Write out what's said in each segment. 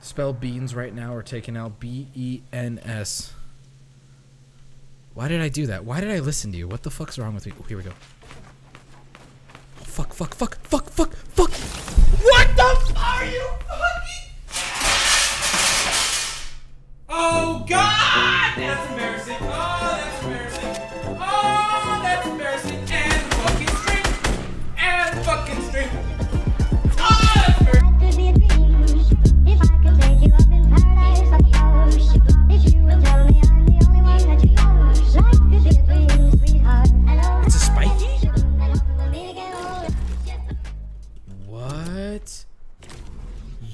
Spell beans right now or taken out B E N S. Why did I do that? Why did I listen to you? What the fuck's wrong with me? Oh, here we go. Oh, fuck, fuck, fuck, fuck, fuck, fuck. What the are you fucking? Oh God! That's embarrassing. Oh,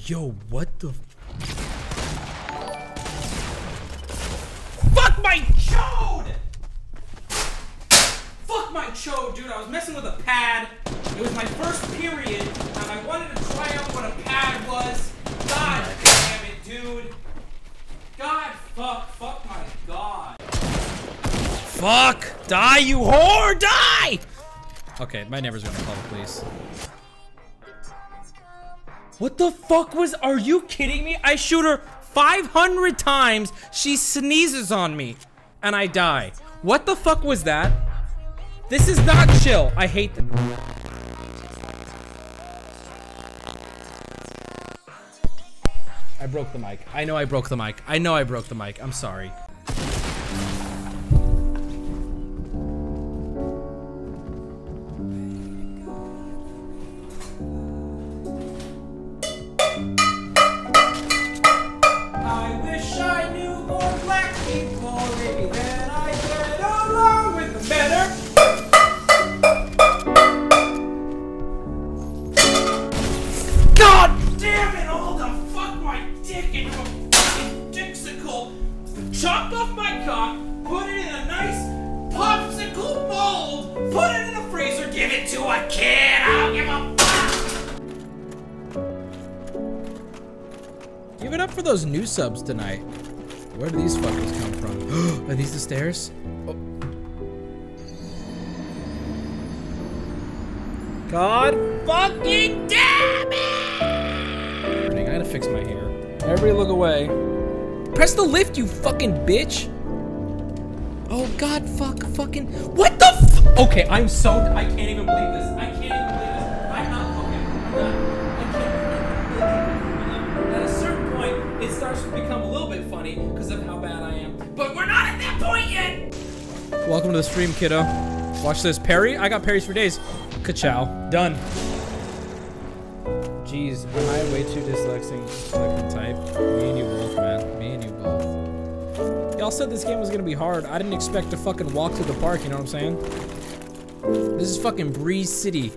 Yo, what the? Fuck my chode! Fuck my chode, dude. I was messing with a pad. It was my first period, and I wanted to try out what a pad was. God damn it, dude. God, fuck, fuck my god. Fuck! Die, you whore! Die! Okay, my neighbor's gonna call the police. What the fuck was? Are you kidding me? I shoot her 500 times. She sneezes on me, and I die. What the fuck was that? This is not chill. I hate this. I broke the mic. I know I broke the mic. I know I broke the mic. I'm sorry. Chop off my cock, put it in a nice popsicle mold, put it in the freezer, give it to a kid. I don't give a fuck. Give it up for those new subs tonight. Where do these fuckers come from? Are these the stairs? Oh. God fucking damn it! I gotta fix my hair. Everybody look away. Press the lift, you fucking bitch! Oh god, fuck, fucking. What the f- Okay, I'm so. I can't even believe this. I can't even believe this. I'm not. Okay, I'm not. I can't. I'm not. At a certain point, it starts to become a little bit funny because of how bad I am. But we're not at that point yet. Welcome to the stream, kiddo. Watch this. Parry? I got parries for days. Ka-chow. Done. Jeez, am I way too dyslexic type? Me and you Y'all said this game was gonna be hard. I didn't expect to fucking walk through the park, you know what I'm saying? This is fucking Breeze City.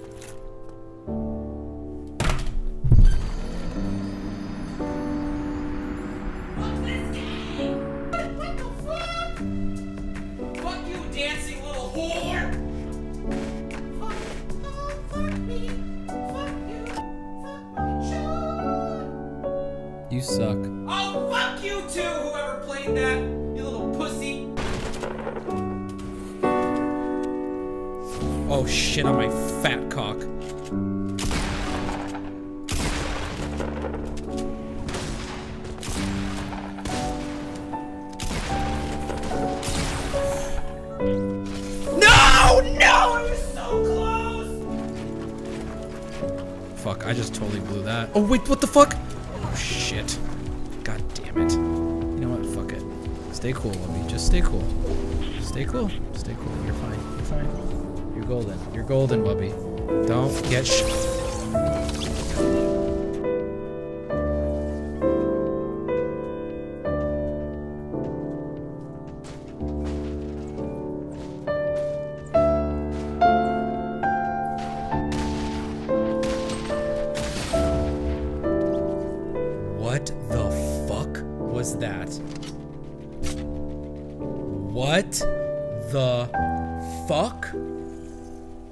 You, dancing Oh shit on my fat cock. No! No! I was so close. Fuck, I just totally blew that. Oh wait, what the fuck? Oh shit. God damn it. You know what? Fuck it. Stay cool, Wubby. Just stay cool. Stay cool. Stay cool. You're fine. You're fine. Golden. You're golden, Wubby. Don't get sh-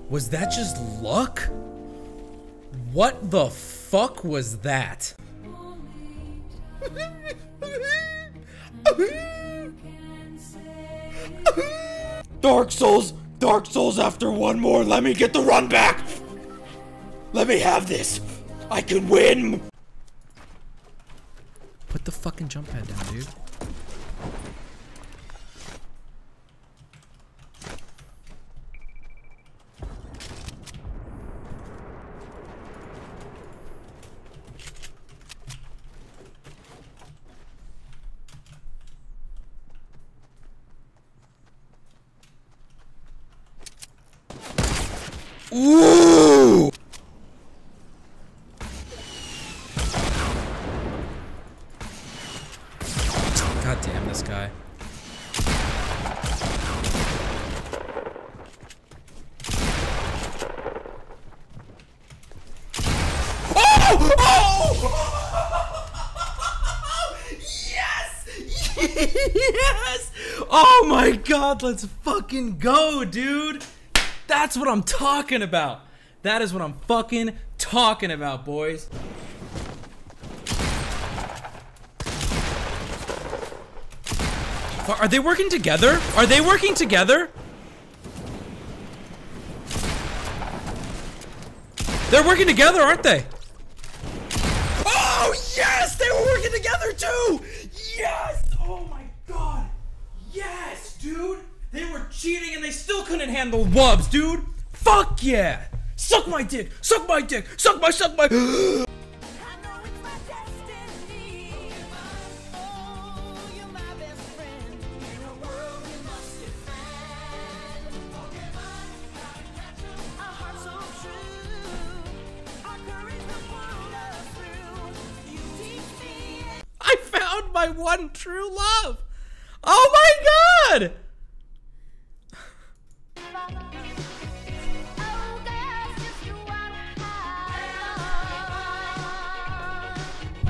Was that just luck? What the fuck was that? Dark Souls! Dark Souls after one more! Let me get the run back! Let me have this! I can win! Put the fucking jump pad down, dude. Ooh! God damn this guy. Yes! yes! Oh my god, let's fucking go, dude! That's what I'm talking about. That is what I'm fucking talking about, boys. Are they working together? Are they working together? They're working together, aren't they? Oh, yes! They were working together too! Yes! couldn't handle wubs, dude. Fuck yeah. Suck my dick. Suck my dick. Suck my, suck my. I found my one true love. Oh my god!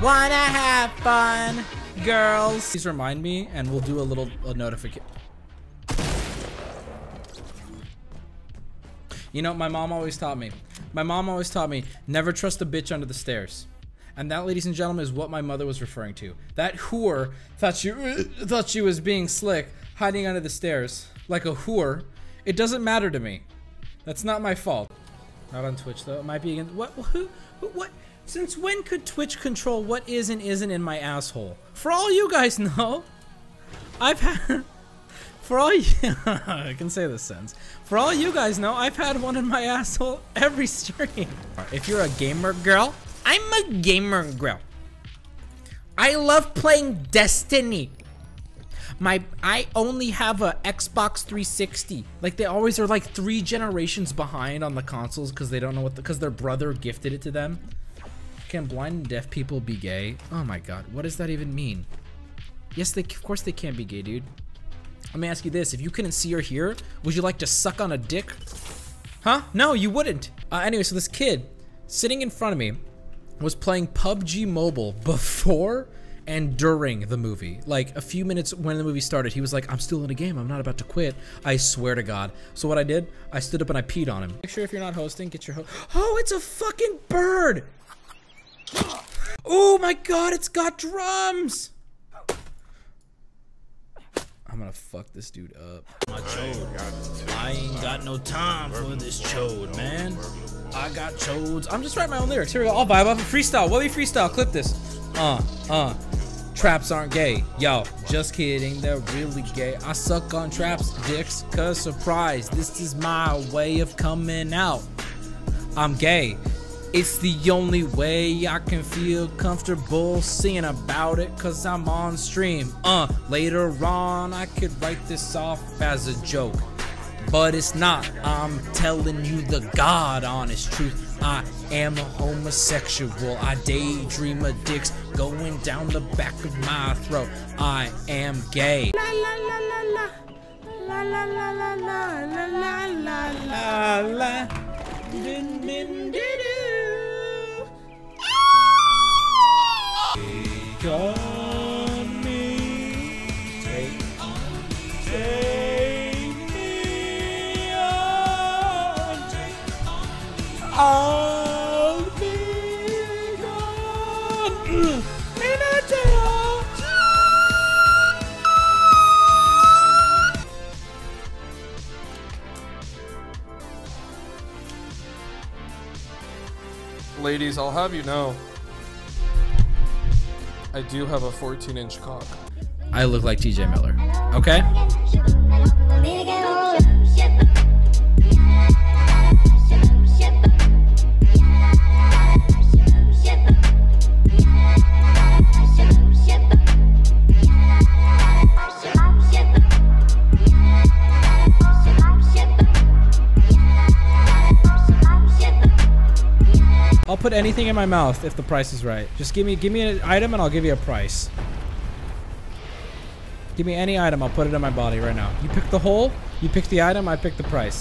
Wanna have fun, girls? Please remind me, and we'll do a little a notification. You know, my mom always taught me. My mom always taught me never trust a bitch under the stairs. And that, ladies and gentlemen, is what my mother was referring to. That whore thought she thought she was being slick, hiding under the stairs like a whore. It doesn't matter to me. That's not my fault. Not on Twitch though. It might be against what? Who? who- What? Since when could Twitch control what is and isn't in my asshole? For all you guys know, I've had. For all you, I can say this sentence. For all you guys know, I've had one in my asshole every stream. If you're a gamer girl, I'm a gamer girl. I love playing Destiny. My I only have a Xbox 360. Like they always are like three generations behind on the consoles because they don't know what because their brother gifted it to them. Can blind and deaf people be gay? Oh my god, what does that even mean? Yes, they of course they can be gay, dude. Let me ask you this: If you couldn't see or hear, would you like to suck on a dick? Huh? No, you wouldn't. Uh, anyway, so this kid sitting in front of me was playing PUBG Mobile before and during the movie. Like a few minutes when the movie started, he was like, I'm still in a game. I'm not about to quit. I swear to God. So what I did, I stood up and I peed on him. Make sure if you're not hosting, get your ho- Oh, it's a fucking bird! Oh my god, it's got drums! I'm gonna fuck this dude up. My chode. I ain't got no time for this chode, man. I got chodes. I'm just writing my own lyrics. Here we go. I'll vibe off a freestyle. What we freestyle? Clip this. Uh, uh. Traps aren't gay. Yo, just kidding. They're really gay. I suck on traps, dicks, cause surprise. This is my way of coming out. I'm gay. It's the only way I can feel comfortable singing about it cause I'm on stream. Uh, later on I could write this off as a joke. But it's not. I'm telling you the God honest truth. I am a homosexual. I daydream of dicks going down the back of my throat. I am gay. La la la la la. La la la la la la la la la Take on me. Take on me. Take me on. Take on me. I'll be gone. Ladies, I'll have you know I do have a 14 inch cock. I look like TJ Miller. Okay? Anything in my mouth if the price is right. Just give me give me an item and I'll give you a price. Give me any item, I'll put it in my body right now. You pick the hole, you pick the item, I pick the price.